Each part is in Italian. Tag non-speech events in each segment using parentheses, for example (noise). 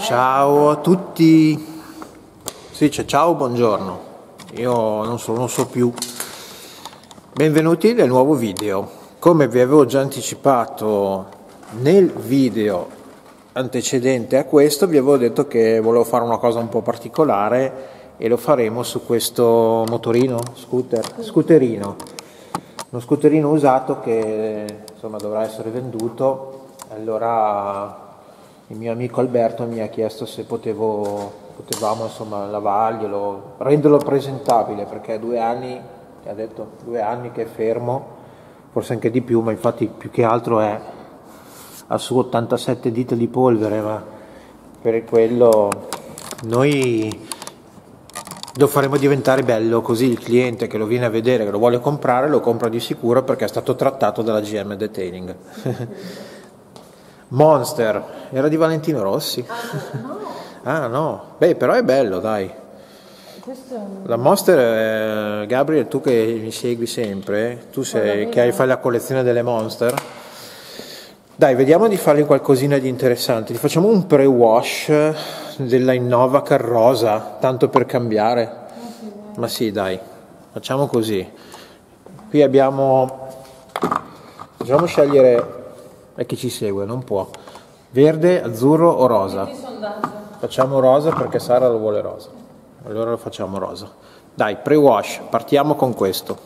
Ciao a tutti. Si dice ciao, buongiorno. Io non so, non so più. Benvenuti nel nuovo video. Come vi avevo già anticipato nel video antecedente a questo, vi avevo detto che volevo fare una cosa un po' particolare e lo faremo su questo motorino, scooter, scooterino. Uno scooterino usato che insomma dovrà essere venduto. Allora il mio amico Alberto mi ha chiesto se potevo, potevamo insomma, lavarglielo, renderlo presentabile perché due anni, ha detto, due anni che è fermo, forse anche di più, ma infatti più che altro è a su 87 dita di polvere, ma per quello noi lo faremo diventare bello così il cliente che lo viene a vedere, che lo vuole comprare, lo compra di sicuro perché è stato trattato dalla GM Detailing. (laughs) Monster, era di Valentino Rossi. Ah no. ah no, beh però è bello dai. La Monster, eh, Gabriel, tu che mi segui sempre, tu sei, che hai, fai la collezione delle Monster, dai, vediamo di fargli qualcosina di interessante. Gli facciamo un pre-wash della Innova Carrosa, tanto per cambiare. Ma sì, dai, facciamo così. Qui abbiamo... Facciamo scegliere e chi ci segue, non può. Verde, azzurro o rosa? Facciamo rosa perché Sara lo vuole rosa. Allora lo facciamo rosa. Dai, pre-wash, partiamo con questo.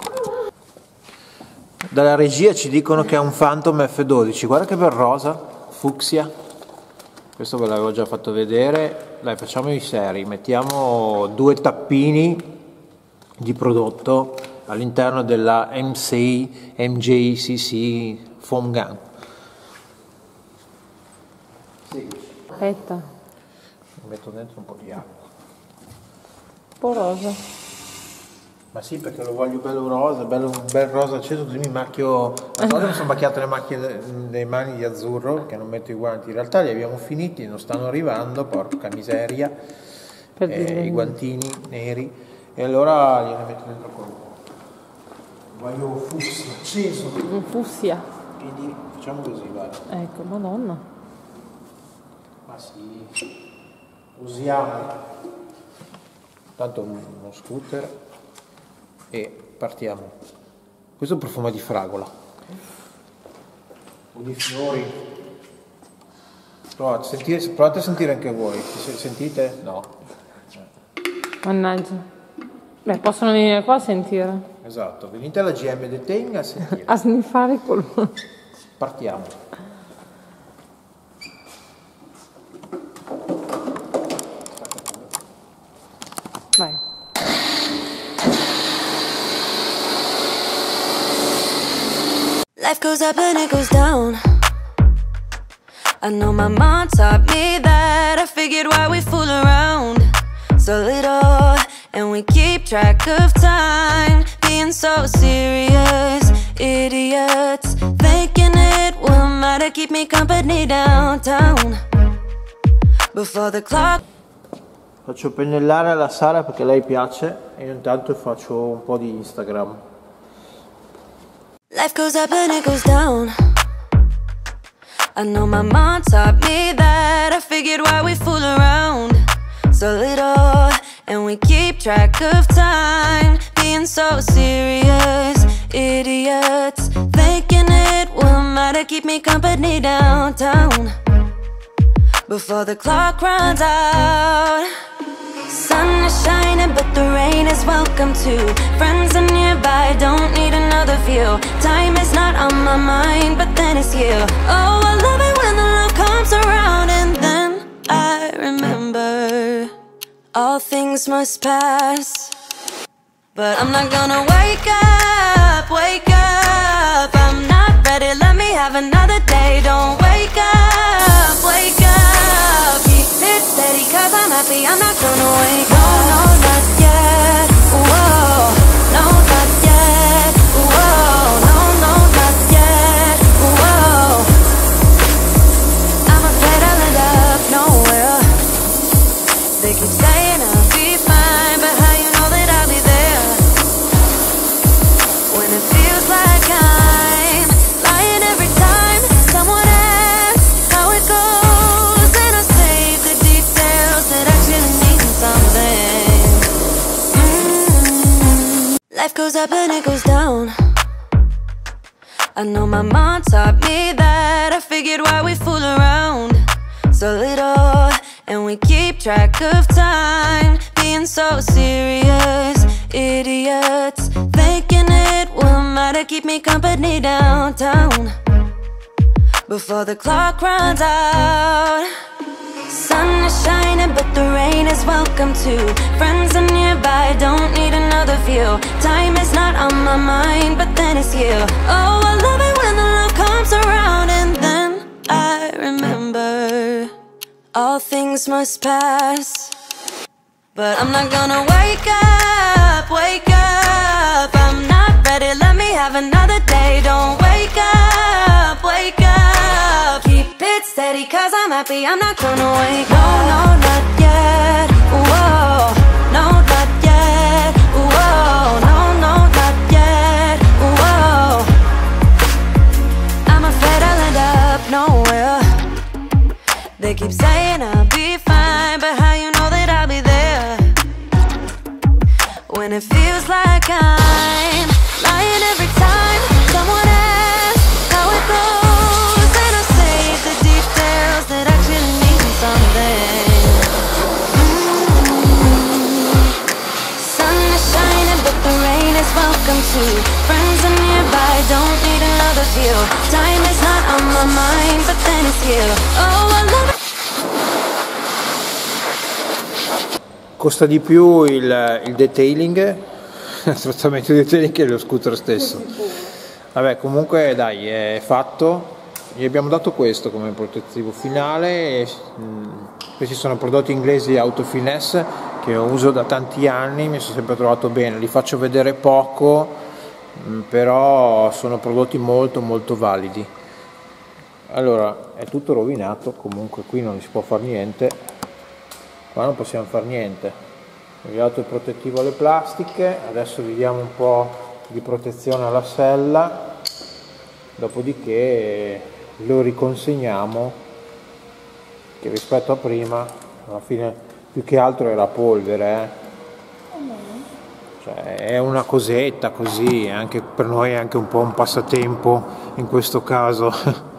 Dalla regia ci dicono che è un Phantom F12, guarda che bel rosa, fucsia. Questo ve l'avevo già fatto vedere. Dai, facciamo i seri, mettiamo due tappini di prodotto all'interno della MC MJCC Foam Gun. Aspetta. Metto dentro un po' di acqua. Un po' rosa. Ma sì, perché lo voglio bello rosa, bello, un bel rosa acceso, così mi macchio. La cosa mi sono macchiate le macchie delle mani di azzurro, che non metto i guanti. In realtà li abbiamo finiti, non stanno arrivando, porca miseria. Eh, I guantini neri. E allora gliene metto dentro con Voglio fussia acceso. Un fussia. Quindi facciamo così, guarda. Ecco, madonna. Ma sì, usiamo tanto uno scooter e partiamo. Questo è un profumo di fragola o di fiori. Provate, sentire, provate a sentire anche voi. Sentite? No. Mannaggia. Beh, possono venire qua a sentire. Esatto, venite alla GM Detain a sentire. a sniffare col... Partiamo. Life goes up and it goes down. I know my mom taught me that. I figured why we fool around so little and we keep track of time. Being so serious, idiots. Thinking it will matter, keep me company downtown. Before the clock. Faccio pennellare alla Sara perché lei piace e intanto faccio un po' di Instagram. Life goes up and it goes down. I know my mom taught me that. I figured why we fool around so little and we keep track of time. Being so serious, idiots. Thinking it will matter, keep me company downtown. Before the clock runs out. Sun is shining, but the rain is welcome too. Friends are nearby, don't need another view. Time is not on my mind, but then it's you. Oh, I love it when the love comes around, and then I remember all things must pass. But I'm not gonna wake up, wake up. I'm not ready, let me have another happy, I'm not gonna wake up. No, goes up and it goes down. I know my mom taught me that. I figured why we fool around so little, and we keep track of time. Being so serious, idiots. Thinking it will matter, keep me company downtown. Before the clock runs out. Sun is shining, but the rain is welcome too. Friends are nearby, don't need another view. Time is not on my mind, but then it's you. Oh, I love it when the love comes around, and then I remember all things must pass. But I'm not gonna wake up, wake up. I'm not ready, let me have another happy, I'm not gonna up. No, no, not yet. Whoa, no, not yet. Whoa, no, no, not yet. Whoa. I'm afraid I'll end up nowhere. They keep saying I'll be fine, but how you know that I'll be there? When it feels like I'm welcome too. Friends are nearby, don't need another view. Time is not on my mind, but then it's you. Oh, I love it. Costa di più il, il detailing, (laughs) il trattamento di detailing che lo scooter stesso. Vabbè, comunque dai, è fatto. Gli abbiamo dato questo come protettivo finale. mm, questi sono prodotti inglesi Autofinesse che uso da tanti anni, mi sono sempre trovato bene. Li faccio vedere poco, mm, però sono prodotti molto molto validi. Allora, è tutto rovinato, comunque qui non si può fare niente qua non possiamo fare niente abbiamo dato il protettivo alle plastiche adesso gli diamo un po' di protezione alla sella dopodiché lo riconsegniamo che rispetto a prima alla fine più che altro era polvere eh. cioè, è una cosetta così anche per noi è anche un po' un passatempo in questo caso (laughs)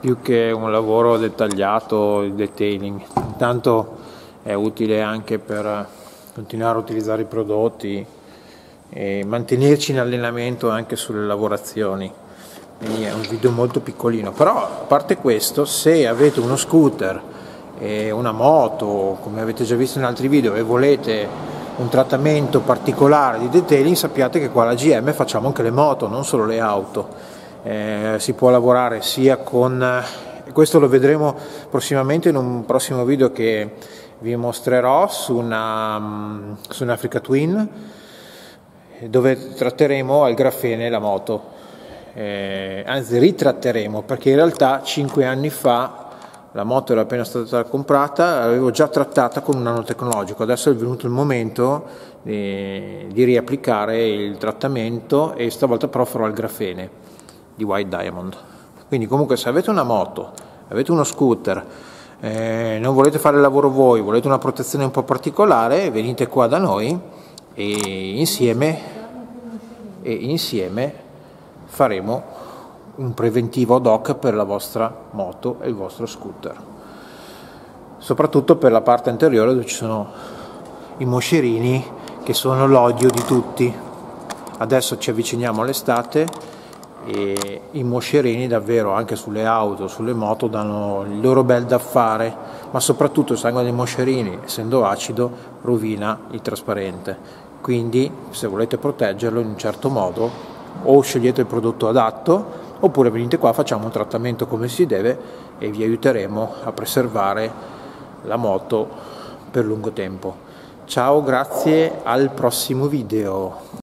più che un lavoro dettagliato il detailing. Intanto è utile anche per continuare a utilizzare i prodotti e mantenerci in allenamento anche sulle lavorazioni. Quindi è un video molto piccolino. Però a parte questo se avete uno scooter una moto come avete già visto in altri video e volete un trattamento particolare di detailing sappiate che qua alla GM facciamo anche le moto non solo le auto. Eh, si può lavorare sia con questo lo vedremo prossimamente in un prossimo video che vi mostrerò su una, mm, su un Africa Twin dove tratteremo al grafene la moto. Eh, anzi ritratteremo perché in realtà 5 anni fa la moto era appena stata comprata l'avevo già trattata con un nanotecnologico. Adesso è venuto il momento di, di riapplicare il trattamento e stavolta però farò al grafene di White Diamond. Quindi comunque se avete una moto avete uno scooter eh, non volete fare il lavoro voi, volete una protezione un po' particolare, venite qua da noi e insieme, e insieme faremo un preventivo ad hoc per la vostra moto e il vostro scooter. Soprattutto per la parte anteriore dove ci sono i moscerini che sono l'odio di tutti. Adesso ci avviciniamo all'estate e i moscerini davvero anche sulle auto, sulle moto danno il loro bel da fare, ma soprattutto il sangue dei moscerini, essendo acido, rovina il trasparente. Quindi se volete proteggerlo in un certo modo o scegliete il prodotto adatto oppure venite qua, facciamo un trattamento come si deve e vi aiuteremo a preservare la moto per lungo tempo. Ciao, grazie, al prossimo video.